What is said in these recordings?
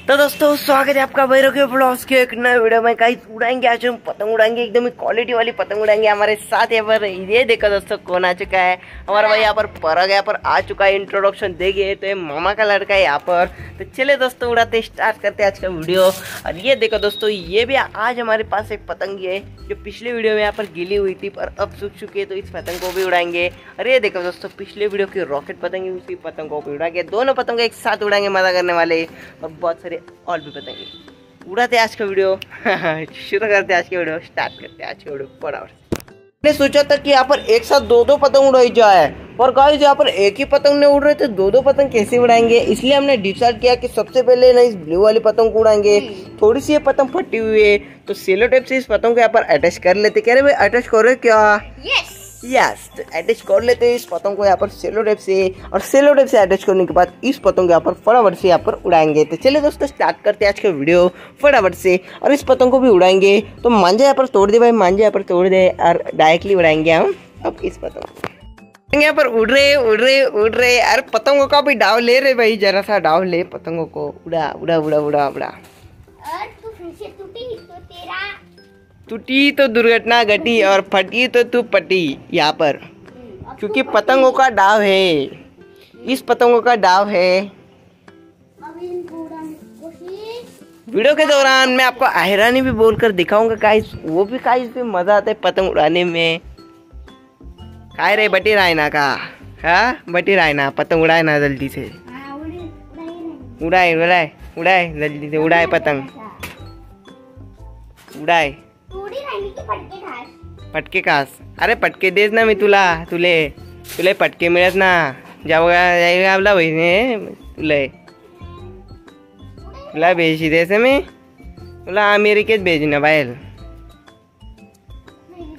तो दोस्तों, स्वागत है आपका भैरव के ब्लॉग्स के एक नए वीडियो में। कहीं उड़ाएँगे आज हम पतंग उड़ाएँगे, एकदम ही क्वालिटी वाली पतंग उड़ाएँगे। हमारे साथ यहाँ पर, ये देखो दोस्तों, कौन आ चुका है? हमारा भाई यहाँ पर परग यहाँ पर आ चुका है इंट्रोडक्शन देखिए तो ये मामा का लड़का है यहाँ पर। तो चले दोस्तों, उड़ाते स्टार्ट करते आज का वीडियो और ये देखो दोस्तों, ये भी आज हमारे पास एक पतंग है जो पिछले वीडियो में यहाँ पर गिली हुई थी, पर अब सूख चुकी है तो इस पतंग को भी उड़ाएँगे। और ये देखो दोस्तों, पिछले वीडियो की रॉकेट पतंग उसी पतंग को भी उड़ाएँगे दोनों पतंग एक साथ उड़ाएँगे, मज़ा करने वाले। और बहुत और भी पतंगे उड़ाते आज का वीडियो। शुरू करते आज के वीडियो स्टार्ट करते आज के वीडियो बराबर मैंने सोचा था कि यहाँ पर एक साथ दो दो पतंग उड़ाई जाए पर गाइस यहाँ पर एक ही पतंग नहीं उड़ रहे थे दो दो पतंग कैसे उड़ाएँगे? इसलिए हमने डिसाइड किया कि सबसे पहले ना इस ब्लू वाली पतंग को उड़ाएँगे। थोड़ी सी ये पतंग फटी हुई है तो सेलो टेप से इस पतंग को यहाँ पर अटैच कर लेते। कह रहे भाई अटैच करो क्या? यस यस तो अटैच कर लेते हैं इस पतंग को यहाँ पर सेलो टेप से और सेलो टेप से अटैच करने के बाद इस पतंग को यहाँ पर फटाफट से यहाँ पर उड़ाएँगे। तो चलिए दोस्तों स्टार्ट करते हैं आज का वीडियो फटाफट से। और इस पतंग को भी उड़ाएँगे। तो मांझा यहाँ पर तोड़ दे भाई मांझा यहाँ पर तोड़ दे और डायरेक्टली उड़ाएँगे हम अब इस पतंग यहाँ पर उड़ रहे उड़ रहे उड़ रहे। अरे पतंगों का भी डाव ले रहे भाई, जरा सा डाव ले पतंगों को। उड़ा उड़ा उड़ा उड़ा उड़ा। टूटी तो दुर्घटना घटी और फटी तो तू पटी यहाँ पर। क्योंकि पतंगों का डाव है। इस पतंगों का डाव है। वीडियो के दौरान मैं आपको आहरानी भी बोलकर दिखाऊँगा गाइस वो भी गाइस भी मज़ा आता है पतंग उड़ाने में। काय रे, बटी रायना का? हाँ? बटी रायना, पतंग उड़ाए ना जल्दी से। उड़ाए उड़ाए उड़ाए जल्दी से, उड़ाए पतंग। उड़ाए। खास। पटके कास अरे पटके देस ना मी तुला, तुले. तुले पटके मिळत ना. जाऊया आपला बहिणी तुले. तुला भेजी देस मी. तुला अमेरिकेत भेज ना बाहेर.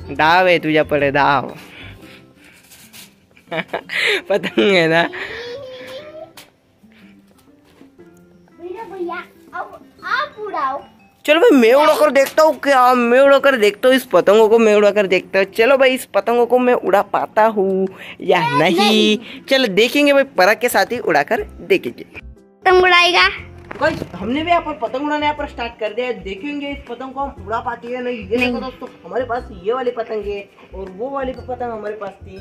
डाव आहे तुझ्याकडे डाव. पतंग आहे ना. चलो भाई मैं उड़ा कर देखता हूँ क्या मैं उड़ा कर देखता हूँ इस पतंगों को मैं उड़ा कर देखता हूँ। चलो भाई इस पतंगों को मैं उड़ा पाता हूँ या नहीं। नहीं? चलो देखेंगे भाई परख के साथ ही उड़ा कर देखेंगे। तुम उड़ाएगा? हमने भी यहाँ पर पतंग उड़ाने यहाँ पर स्टार्ट कर दिया है। देखेंगे इस पतंग को हम उड़ा पाती है नहीं? ये नहीं। दोस्तों हमारे पास ये वाली पतंग है और वो वाली पतंग हमारे पास थी।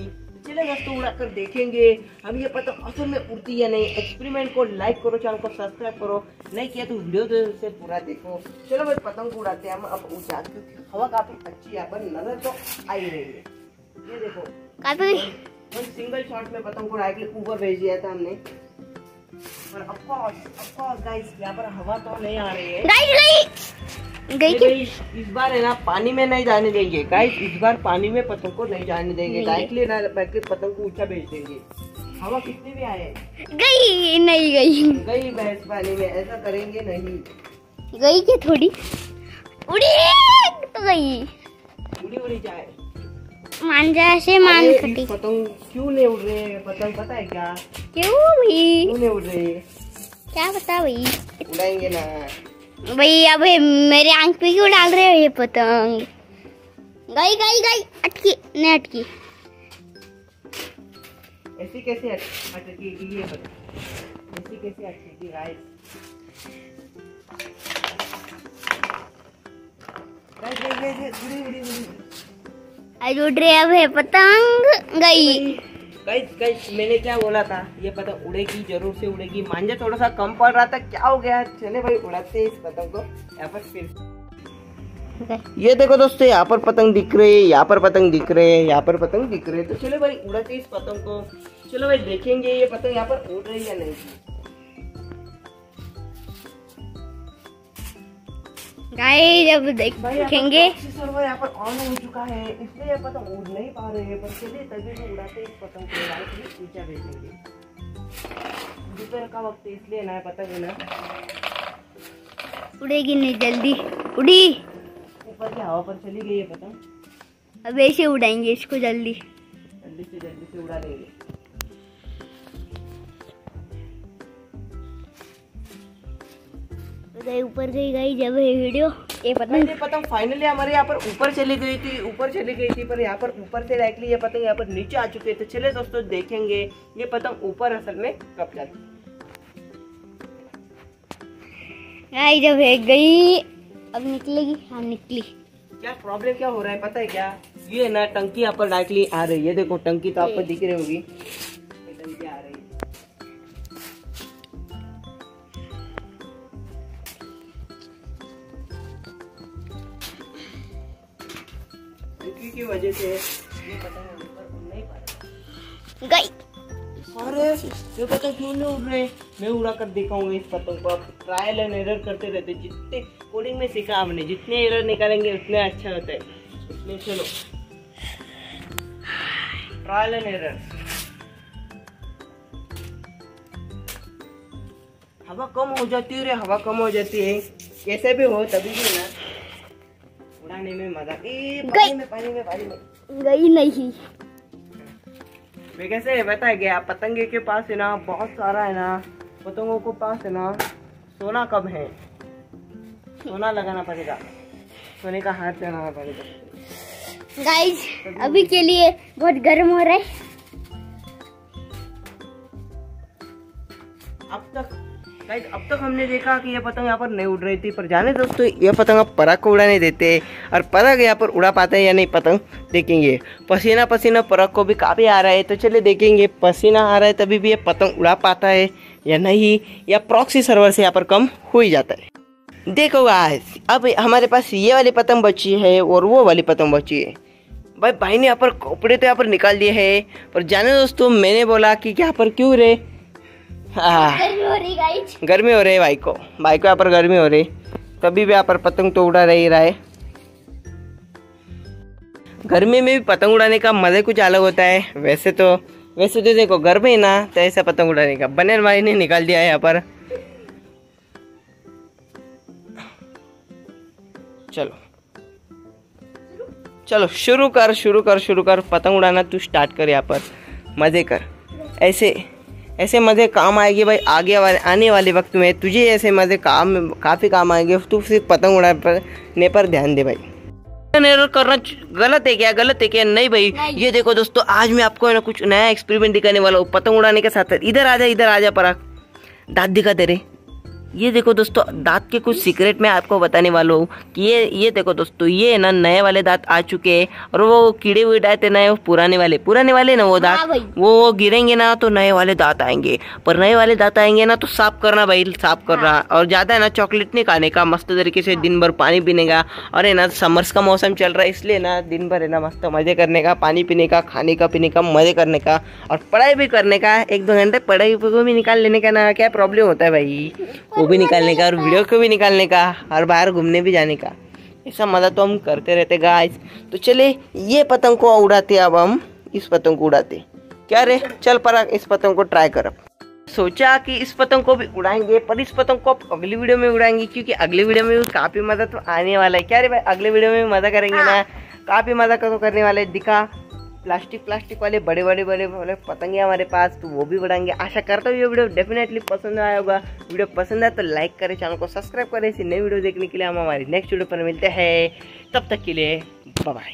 चले दोस्तों उड़ा कर देखेंगे। हम ये पतंग असल में उड़ती है नहीं। एक्सपेरिमेंट को लाइक करो चैनल को सब्सक्राइब करो। नहीं किया तो वीडियो से पूरा देखो। चलो भाई पतंग को उड़ाते हैं हम। अब ऊँचा क्योंकि हवा काफ़ी अच्छी यहाँ पर नज़र तो आ ही रही है। ये देखो। काफ़ी। वन सिंगल शॉट में पतंग को उड़ा के ऊपर भेज दिया था हमने। और of course of course guys यहाँ पर हवा तो नहीं आ रही है। गई गई गई कि इस बार है ना पानी में नहीं जाने देंगे। गाइस इस बार पानी में पतंग को नहीं जाने देंगे। नहीं। डायरेक्टली ना बैठ पतंग को ऊँचा भेज देंगे। हवा कितने भी आए। गई नहीं गई। गई भैंस पानी में ऐसा करेंगे नहीं। गई क्या थोड़ी? उड़ी तो गई। उड़ी उड़ी जाए। मान अरे, फटी इस पतंग क्यों नहीं उड़ रहे पतंग पता है क्या? क्यों भाई? क्यों नहीं उड़ रहे क्या पता भाई? उड़ाएँगे ना। भाई अब मेरे आँख पे क्यों डाल रहे हो ये पतंग? गई गई गई अटकी नहीं अटकी। ऐसी कैसे अट- अटकेगी ये पतंग ऐसी कैसे अटकेगी गाइस गाइस गाइस उड़ी उड़ी उड़ी आज उड़ रहे अब है पतंग। गई। मैंने क्या बोला था? ये पतंग उड़ेगी, ज़रूर से उड़ेगी। मांझा थोड़ा सा कम पड़ रहा था। क्या हो गया? चले भाई, उड़ाते इस पतंग को। यहाँ पर फिर ये देखो दोस्तों, यहाँ पर पतंग दिख रहे हैं, यहाँ पर पतंग दिख रहे हैं, यहाँ पर पतंग दिख रहे हैं। तो चलो भाई, उड़ाते इस पतंग को। चलो भाई, देखेंगे ये पतंग यहाँ पर उड़ रही है नहीं। गाइस पर देखेंगे। सर्वर यहाँ पर ऑन हो चुका है इसलिए पतंग उड़ नहीं पा रहे हैं पर चलिए तभी तो उड़ाते इस पतंग को डायरेक्टली ऊँचा भेजेंगे दोपहर का वक्त इसलिए ना पतंग ना। उड़ेगी नहीं जल्दी। उड़ी। ऊपर की हवा पर चली गई है पतंग। अब ऐसे उड़ाएँगे इसको जल्दी। जल्दी से जल्दी से उड़ा देंगे। ऊपर गई गई जब ये वीडियो। ये पतंग ये पतंग फाइनली हमारे यहाँ पर ऊपर चली गई थी ऊपर चली गई थी पर यहाँ पर ऊपर से डायरेक्टली ये पतंग यहाँ पर नीचे आ चुके थे। चले दोस्तों देखेंगे। ये पतंग ऊपर असल में कब जाती गाइस जब एक गई अब निकलेगी हाँ निकली। क्या प्रॉब्लम क्या हो रहा है पता है क्या? ये ना टंकी यहाँ पर डायरेक्टली आ रही है। देखो टंकी तो आपको दिख रही होगी। गई अरे, ये पतंग क्यों नहीं उड़ रहे। मैं उड़ा कर दिखाऊँगा इस पतंग को आप ट्रायल एंड एरर करते रहते। जितने कोडिंग में सीखा जितने एरर निकालेंगे, उतने अच्छा होता। है इसलिए चलो। ट्रायल एंड एरर हवा कम हो जाती है रे, हवा कम हो जाती है। कैसे भी हो, तभी भी ना। उड़ाने में मज़ा। ए, पानी में पानी में पानी में। गई नहीं। कैसे? है गया पतंगे के पास है ना बहुत सारा है ना पतंगों को पास है ना सोना कब है? सोना लगाना पड़ेगा। सोने का हाथ लगाना पड़ेगा। गाइस अभी के लिए बहुत गर्म हो रहा है। अब तक अब तक हमने देखा कि ये पतंग यहाँ पर नहीं उड़ रही थी। पर जाने दोस्तों ये पतंग अब पराग को उड़ाने देते और पराग यहाँ पर उड़ा पाते हैं या नहीं पतंग? देखेंगे। पसीना पसीना पराग को भी काफ़ी आ रहा है। तो चलिए देखेंगे पसीना आ रहा है तभी भी ये पतंग उड़ा पाता है या नहीं या प्रॉक्सी सर्वर से यहाँ पर कम हो ही जाता है। देखो गाइस अब हमारे पास ये वाली पतंग बची है और वो वाली पतंग बची है। भाई भाई ने यहाँ पर कपड़े तो यहाँ पर निकाल दिए हैं। पर जाने दोस्तों मैंने बोला कि यहाँ पर क्यों रे? हाँ गर्मी हो रही गर्मी हो रही है भाई को। भाई को यहाँ पर गर्मी हो रही तभी भी यहाँ पर पतंग तो उड़ा रही रहा है। गर्मी में भी पतंग उड़ाने का मज़ा कुछ अलग होता है। वैसे तो वैसे तो देखो, घर में ना तो ऐसा पतंग उड़ाने का। बनियान भाई ने निकाल दिया है यहाँ पर। चलो। चलो, शुरू कर शुरू कर शुरू कर। पतंग उड़ाना तू स्टार्ट कर यहाँ पर। मज़े कर। ऐसे ऐसे मज़े काम आएगी भाई, आगे वाले, आने वाले वक्त में। तुझे ऐसे मज़े काम, काफ़ी काम आएँगे। तू सिर्फ़ पतंग उड़ाने पर ध्यान दे भाई। एरर करना गलत है क्या? गलत है क्या? नहीं भाई। नहीं। ये देखो दोस्तों आज मैं आपको ना कुछ नया एक्सपेरिमेंट दिखाने वाला हूँ। पतंग उड़ाने के साथ इधर आ जा इधर आ जा पराग। दाद दिखा दे रे। ये देखो दोस्तों दांत के कुछ सीक्रेट मैं आपको बताने वाला हूँ कि ये ये देखो दोस्तों ये ना नए वाले दांत आ चुके हैं और वो कीड़े हुए है ना वो पुराने वाले पुराने वाले ना वो हाँ दांत वो वो गिरेंगे ना तो नए वाले दांत आएँगे पर नए वाले दांत आएँगे ना तो साफ़ करना भाई साफ़ करना और ज़्यादा है ना चॉकलेट नहीं खाने का मस्त तरीके से दिन भर पानी पीने का और है ना समर्स का मौसम चल रहा है इसलिए ना दिन भर है ना मस्त मज़े करने का पानी पीने का खाने का पीने का मज़े करने का और पढ़ाई भी करने का एक दो घंटे पढ़ाई को भी निकाल लेने का ना क्या प्रॉब्लम होता है भाई? वो भी निकालने का और वीडियो को भी निकालने का और बाहर घूमने भी जाने का। ऐसा मज़ा तो हम करते रहते गाइस तो चले ये पतंग को उड़ाते अब हम इस पतंग को उड़ाते क्या रे? चल पर इस पतंग को ट्राई कर। सोचा कि इस पतंग को भी उड़ाएँगे पर इस पतंग को अगली वीडियो में उड़ाएँगे क्योंकि अगली वीडियो में भी काफ़ी मज़ा तो आने वाला है। क्या रे भाई? अगले वीडियो में भी मज़ा करेंगे ना? काफ़ी मज़ा तो करने वाले दिखा। प्लास्टिक प्लास्टिक वाले, बड़े बड़े बड़े वाले पतंगे हमारे पास तो वो भी बढ़ाएँगे आशा करता हूँ ये वीडियो डेफिनेटली पसंद आया होगा। वीडियो पसंद आया तो लाइक करें चैनल को सब्सक्राइब करें। ऐसी नई वीडियो देखने के लिए हम हमारी नेक्स्ट वीडियो पर मिलते हैं। तब तक के लिए बाय